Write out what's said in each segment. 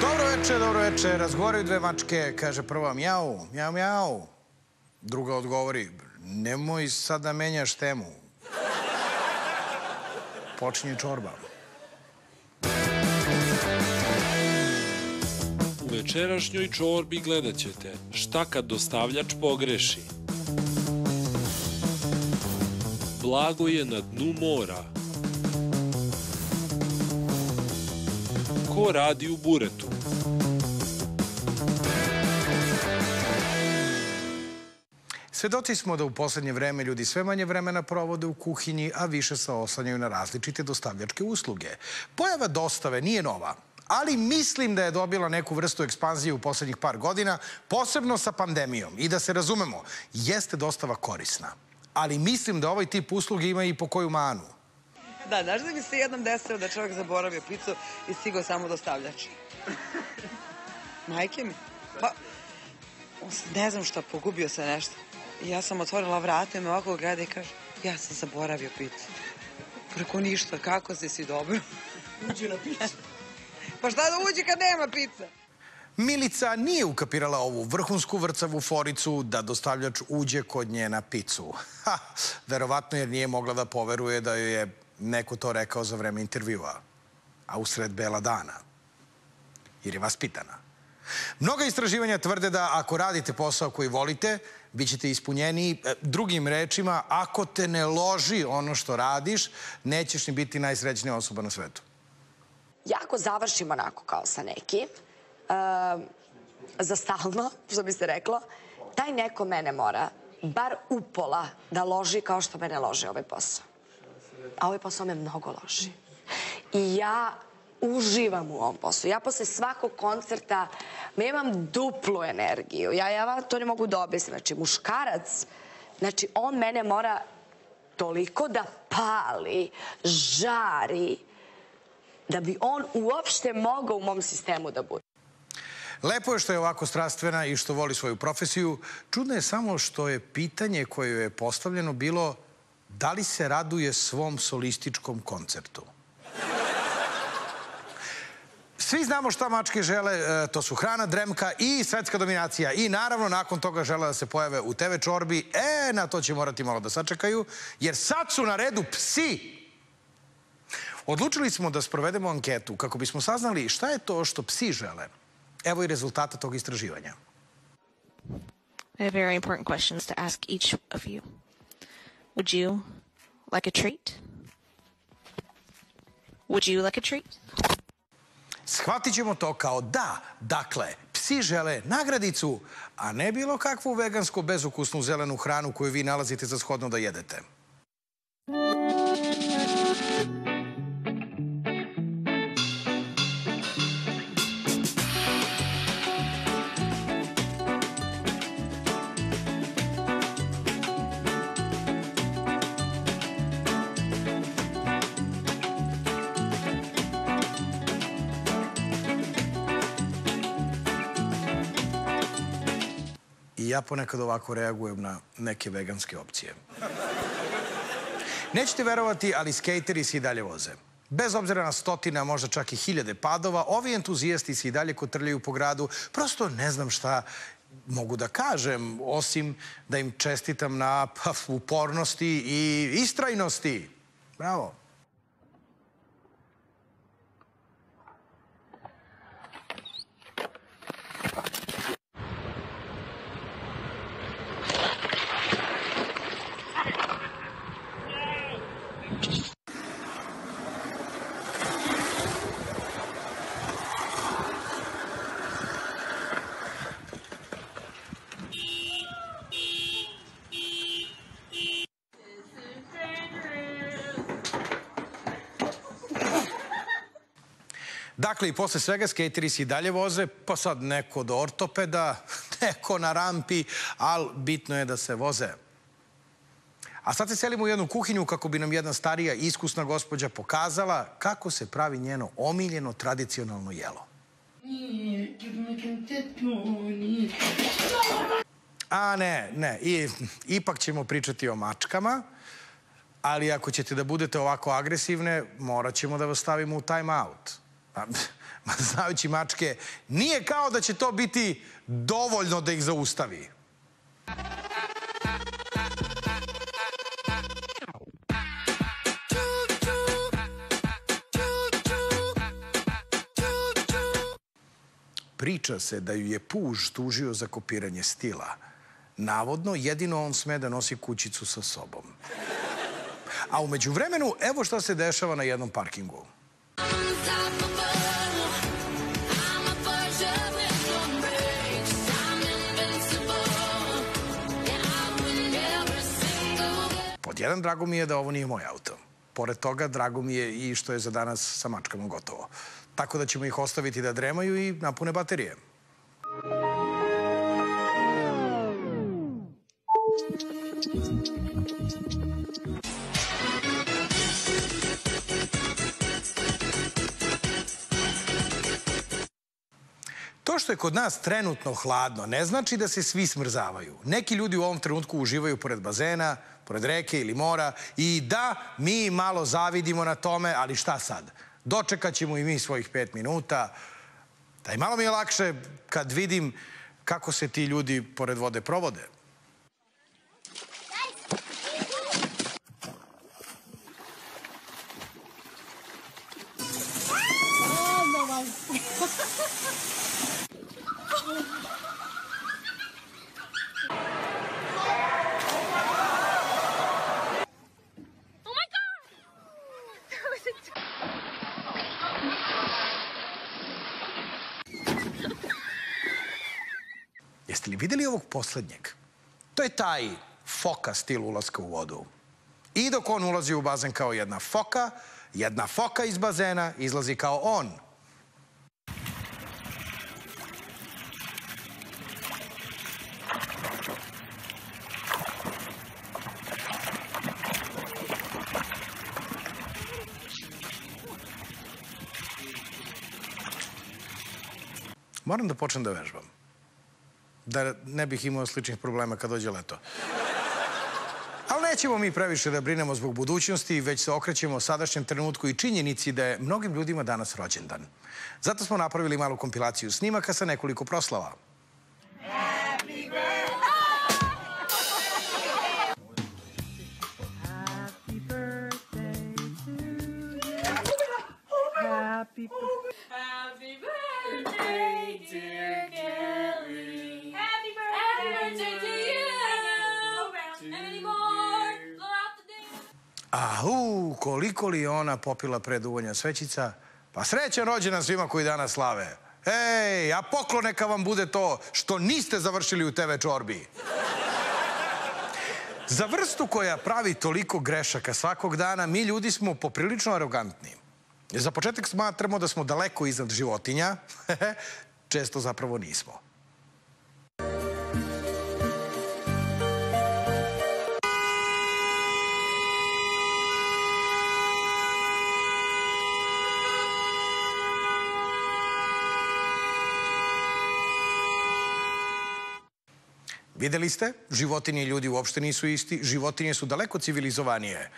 Dobro veče, dobro veče. Razgovaraju dve mačke. Kaže prva mjau, mjau, mjau. Druga odgovori, nemoj sad da menjaš temu. Počinje čorba. U večerašnjoj čorbi gledat ćete šta kad dostavljač pogreši. Blago je na dnu mora. Ko radi u buretu? Svedoci smo da u poslednje vreme ljudi sve manje vremena provode u kuhinji, a više se oslanjaju na različite dostavljačke usluge. Pojava dostave nije nova, ali mislim da je dobila neku vrstu ekspanzije u poslednjih par godina, posebno sa pandemijom. I da se razumemo, jeste dostava korisna. Ali mislim da ovaj tip usluge ima i po koju manu. Da, znaš da mi se jednom desilo da čovjek zaboravio picu i stigao samo dostavljač? Majke mi. Pa, ne znam šta, pogubio se nešto. I ja sam otvorila vrata i me ovako gleda i kaže, ja sam zaboravio picu. Preko ništa, kako si si dobro? Uđe na picu. Pa šta da uđe kad nema pica? Milica nije ukapirala ovu vrhunsku vrcavu foricu da dostavljač uđe kod nje na picu. Ha, verovatno jer nije mogla da poveruje da joj je neko to rekao za vreme intervjua, a usred bela dana. Jer je vaspitana. Mnoga istraživanja tvrde da ako radite posao koji volite, bit ćete ispunjeniji. E, drugim rečima, ako te ne loži ono što radiš, nećeš ni biti najsrećnija osoba na svetu. Ja ako završim onako kao sa nekim, uh, za stalno, što bi se reklo, taj neko mene mora bar upola da loži kao što mene loži ovaj posao. A ovaj posao me mnogo loži. I ja uživam u ovom poslu. Ja posle svakog koncerta ma imam duplu energiju. Ja, ja to ne mogu da objasnim. Znači, muškarac, znači, on mene mora toliko da pali, žari, da bi on uopšte mogao u mom sistemu da bude. Lepo je što je ovako strastvena i što voli svoju profesiju. Čudno je samo što je pitanje koje je postavljeno bilo da li se raduje svom solističkom koncertu. Svi znamo šta mačke žele, e, to su hrana, dremka i svetska dominacija. I naravno, nakon toga žele da se pojave u TV čorbi. E, na to će morati malo da sačekaju, jer sad su na redu psi. Odlučili smo da sprovedemo anketu kako bismo saznali šta je to što psi žele. Evo i rezultata tog istraživanja. Very important questions to ask each of you. Would you like a treat? Would you like a treat? Shvatit ćemo to kao da. Dakle, psi žele nagradicu, a ne bilo kakvu vegansku bezukusnu zelenu hranu koju vi nalazite za shodno da jedete. Ja ponekad ovako reagujem na neke veganske opcije. Nećete verovati, ali skejteri se i dalje voze. Bez obzira na stotine, a možda čak i hiljade padova, ovi entuzijasti se i dalje kotrljaju po gradu. Prosto ne znam šta mogu da kažem, osim da im čestitam na pa, upornosti i istrajnosti. Bravo. Dakle, i posle svega skejteri se i dalje voze, pa sad neko do ortopeda, neko na rampi, ali bitno je da se voze. A sad se selimo u jednu kuhinju kako bi nam jedna starija iskusna gospođa pokazala kako se pravi njeno omiljeno tradicionalno jelo. A ne, ne, I, ipak ćemo pričati o mačkama. Ali ako ćete da budete ovako agresivne, morat ćemo da vas stavimo u time out. Znajući mačke, nije kao da će to biti dovoljno da ih zaustavi. Priča se da ju je puž tužio za kopiranje stila. Navodno, jedino on sme da nosi kućicu sa sobom. A umeđu vremenu, evo šta se dešava na jednom parkingu. Jedan, drago mi je da ovo nije moj auto. Pored toga, drago mi je i što je za danas sa mačkama gotovo. Tako da ćemo ih ostaviti da dremaju i napune baterije. Što je kod nas trenutno hladno ne znači da se svi smrzavaju. Neki ljudi u ovom trenutku uživaju pored bazena, pored reke ili mora i da, mi malo zavidimo na tome, ali šta sad? Dočekat ćemo i mi svojih pet minuta. Da i malo mi je lakše kad vidim kako se ti ljudi pored vode provode. Oh my god! That was a Jeste li videli ovog poslednjeg? To je taj foka stil ulaska u vodu. I dok on ulazi u bazen kao jedna foka, jedna foka iz bazena izlazi kao on. Moram da počnem da vežbam. Da ne bih imao sličnih problema kad dođe leto. Ali nećemo mi previše da brinemo zbog budućnosti, već se okrećemo sadašnjem trenutku i činjenici da je mnogim ljudima danas rođendan. Zato smo napravili malu kompilaciju snimaka sa nekoliko proslava. Koliko li je ona popila pred uvanja svećica? Pa srećan rođendan svima koji danas slave. Ej, a poklon neka vam bude to što niste završili u TV čorbi. Za vrstu koja pravi toliko grešaka svakog dana, mi ljudi smo poprilično arogantni. Za početak smatramo da smo daleko iznad životinja, često zapravo nismo. Videli ste, životinje i ljudi uopšte nisu isti, životinje su daleko civilizovanije.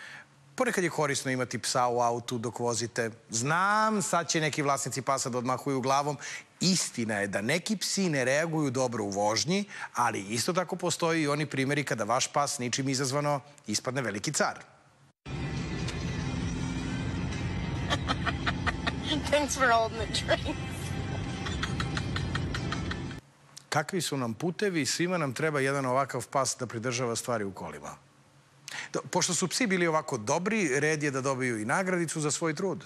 Ponekad je korisno imati psa u autu dok vozite. Znam, sad će neki vlasnici pasa da odmahuju glavom. Istina je da neki psi ne reaguju dobro u vožnji, ali isto tako postoji i oni primjeri kada vaš pas ničim izazvano ispadne veliki car. Thanks for holding the train. Kakvi su nam putevi, svima nam treba jedan ovakav pas da pridržava stvari u kolima. Pošto su psi bili ovako dobri, red je da dobiju i nagradicu za svoj trud.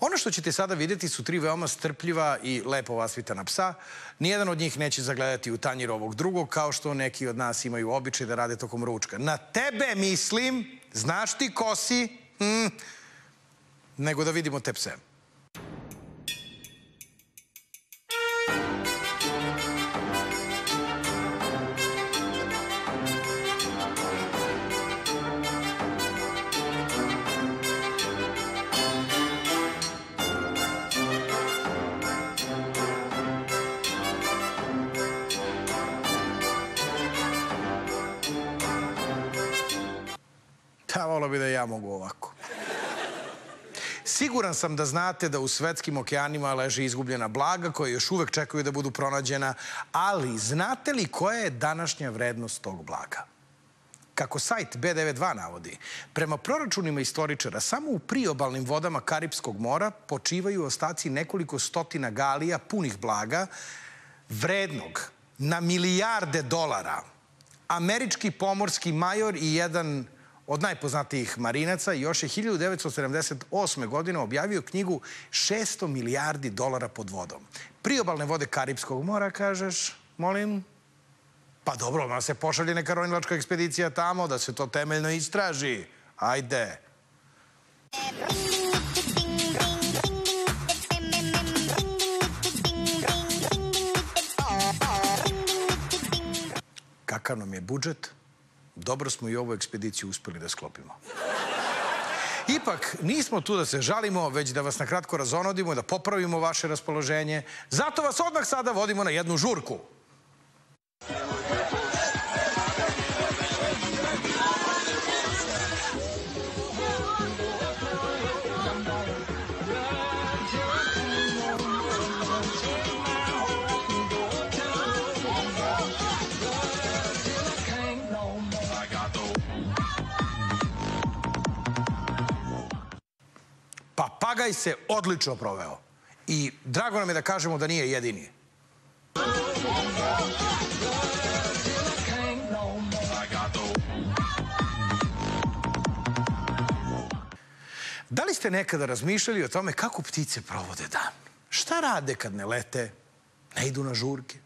Ono što ćete sada videti su tri veoma strpljiva i lepo vaspitana psa. Nijedan od njih neće zagledati u tanjir ovog drugog, kao što neki od nas imaju običaj da rade tokom ručka. Na tebe mislim, znaš ti ko si, hm, nego da vidimo te pse. volao bi da ja mogu ovako. Siguran sam da znate da u svetskim okeanima leži izgubljena blaga koje još uvek čekaju da budu pronađena, ali znate li koja je današnja vrednost tog blaga? Kako sajt B92 navodi, prema proračunima istoričara, samo u priobalnim vodama Karibskog mora počivaju ostaci nekoliko stotina galija punih blaga, vrednog na milijarde dolara. Američki pomorski major i jedan od najpoznatijih marinaca još je 1978. godine objavio knjigu 600 milijardi dolara pod vodom. Priobalne vode Karibskog mora, kažeš, molim? Pa dobro, da se pošalje neka ronilačka ekspedicija tamo, da se to temeljno istraži. Ajde. Kakav nam je budžet? Dobro smo i ovu ekspediciju uspeli da sklopimo. Ipak, nismo tu da se žalimo, već da vas na kratko razonodimo, da popravimo vaše raspoloženje. Zato vas odmah sada vodimo na jednu žurku. Papagaj se odlično proveo. I drago nam je da kažemo da nije jedini. Da li ste nekada razmišljali o tome kako ptice provode dan? Šta rade kad ne lete, ne idu na žurke?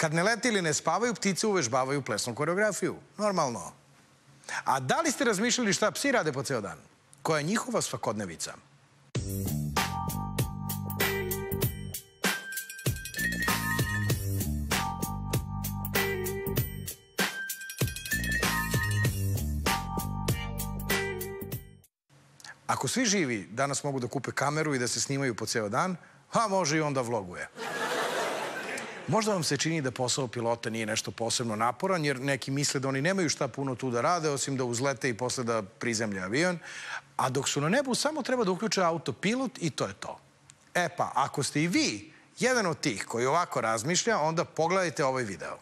Kad ne lete ili ne spavaju, ptice uvežbavaju plesnu koreografiju. Normalno. A da li ste razmišljali šta psi rade po ceo dan? Koja je njihova svakodnevica? Ako svi živi danas mogu da kupe kameru i da se snimaju po ceo dan, a može i onda vloguje. Možda vam se čini da posao pilota nije nešto posebno naporan, jer neki misle da oni nemaju šta puno tu da rade, osim da uzlete i posle da prizemlja avion, a dok su na nebu samo treba da uključe autopilot i to je to. E pa, ako ste i vi jedan od tih koji ovako razmišlja, onda pogledajte ovaj video.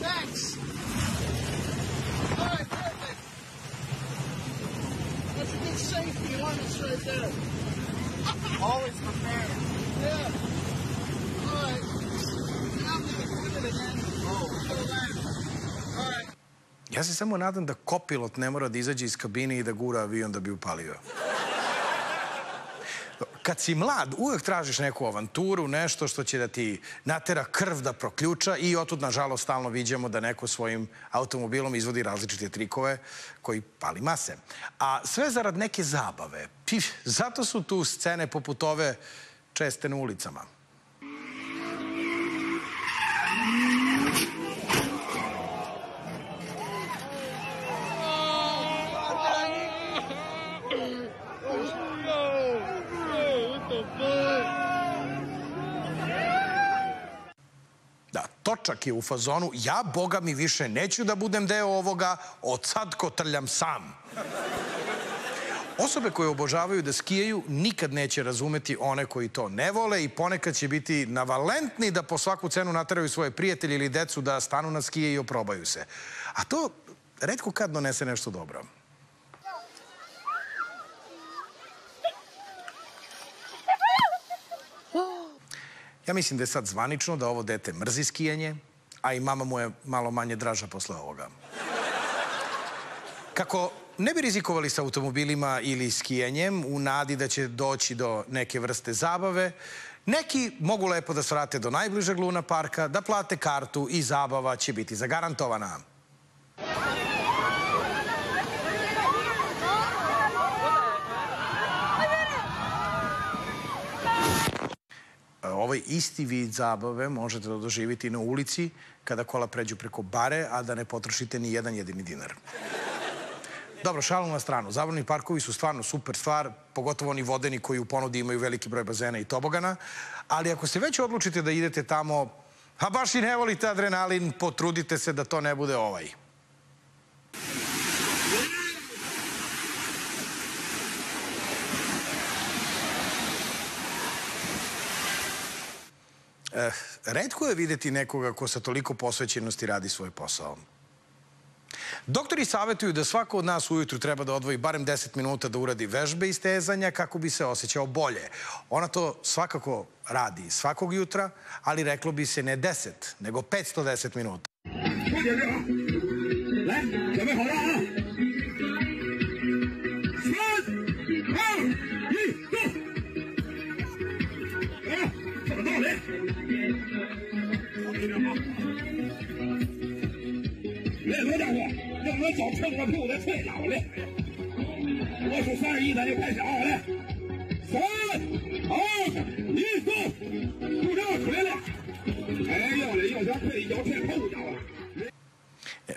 Thanks. All right, perfect. That's a good safety there. Always prepared. Yeah. All right. Now I'm gonna pivot again. Oh. All right. Ja se samo nadam da kopilot ne mora da izađe iz kabine i da gura avion da bi upalio. Kad si mlad, uvek tražiš neku avanturu, nešto što će da ti natera krv da proključa i otud, nažalost, stalno viđamo da neko svojim automobilom izvodi različite trikove koji pali mase. A sve zarad neke zabave. Zato su tu scene poput ove česte na ulicama. Da, točak je u fazonu, ja, boga mi, više neću da budem deo ovoga, od sad kotrljam sam. Osobe koje obožavaju da skijaju nikad neće razumeti one koji to ne vole i ponekad će biti navalentni da po svaku cenu nateraju svoje prijatelje ili decu da stanu na skije i oprobaju se. A to redko kad donese nešto dobro. Ja mislim da je sad zvanično da ovo dete mrzi skijanje, a i mama mu je malo manje draža posle ovoga. Kako ne bi rizikovali sa automobilima ili skijanjem u nadi da će doći do neke vrste zabave, neki mogu lepo da svrate do najbližeg luna parka, da plate kartu i zabava će biti zagarantovana. Ovaj isti vid zabave možete da doživite na ulici kada kola pređu preko bare, a da ne potrošite ni jedan jedini dinar. Dobro, šalu na stranu. Zabavni parkovi su stvarno super stvar, pogotovo oni vodeni koji u ponudi imaju veliki broj bazena i tobogana, ali ako se već odlučite da idete tamo, a baš i ne volite adrenalin, potrudite se da to ne bude ovaj. Eh, redko je videti nekoga ko sa toliko posvećenosti radi svoj posao. Doktori savjetuju da svako od nas ujutru treba da odvoji barem 10 minuta da uradi vežbe i stezanja kako bi se osjećao bolje. Ona to svakako radi svakog jutra, ali reklo bi se ne 10, nego 510 minuta. 快点啊！来，准备好了 我脚蹭我屁股再踹一下我来。我数三二一，咱就开始啊！来，三、二、一，走！就这样出来了。哎，要来要想踹一脚踹后脚了。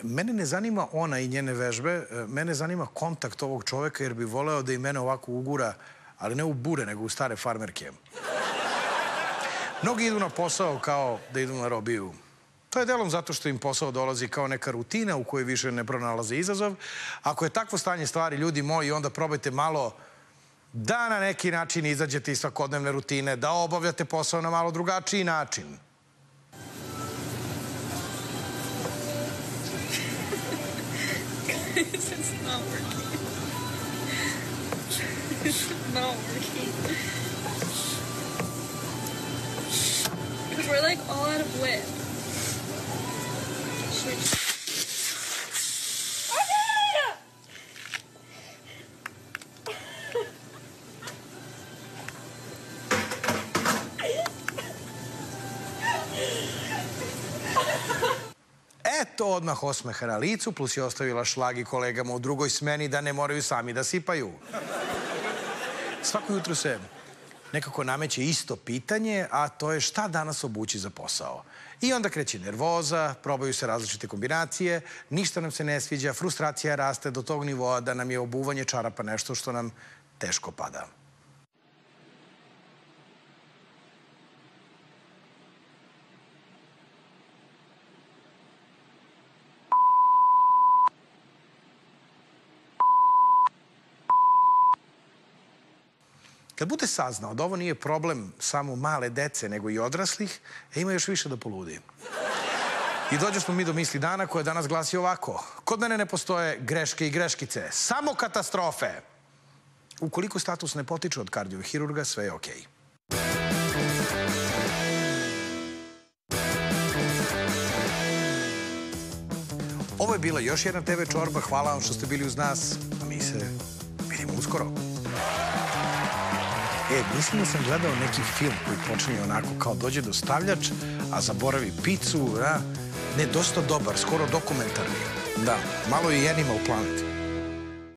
Mene ne zanima ona i njene vežbe, e, mene zanima kontakt ovog čoveka jer bi voleo da i mene ovako ugura, ali ne u bure, nego u stare farmerke. Mnogi idu na posao kao da idu na robiju. To je delom zato što im posao dolazi kao neka rutina u kojoj više ne pronalaze izazov. Ako je takvo stanje stvari, ljudi moji, onda probajte malo da na neki način izađete iz svakodnevne rutine, da obavljate posao na malo drugačiji način. it's not working. It's not working. Because we're like all out of whip. Eto odmah osmeha na licu, plus je ostavila šlagi kolegama u drugoj smeni da ne moraju sami da sipaju. Svako jutro se nekako nameće isto pitanje, a to je šta danas obući za posao. I onda kreće nervoza, probaju se različite kombinacije, ništa nam se ne sviđa, frustracija raste do tog nivoa da nam je obuvanje čarapa nešto što nam teško pada. Kad bude saznao da ovo nije problem samo male dece, nego i odraslih, e, ima još više da poludi. I dođe smo mi do misli dana koja danas glasi ovako. Kod mene ne postoje greške i greškice, samo katastrofe. Ukoliko status ne potiče od kardiohirurga, sve je okej. Ovo je bila još jedna TV čorba. Hvala vam što ste bili uz nas. A mi se vidimo uskoro. E, mislim da sam gledao neki film koji počinje onako kao dođe dostavljač, a zaboravi picu, a? Ne, dosta dobar, skoro dokumentarni. Da, malo i Animal Planet.